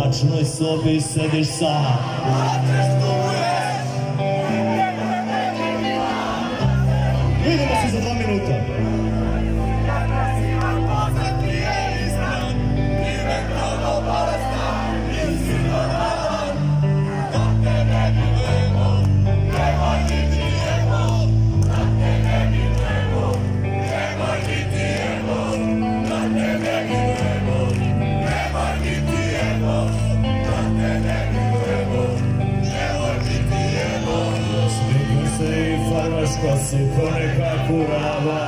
mračnoj sobi sediš sam farmaška si poneka kurava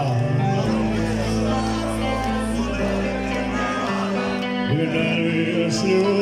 I nerviraš ljude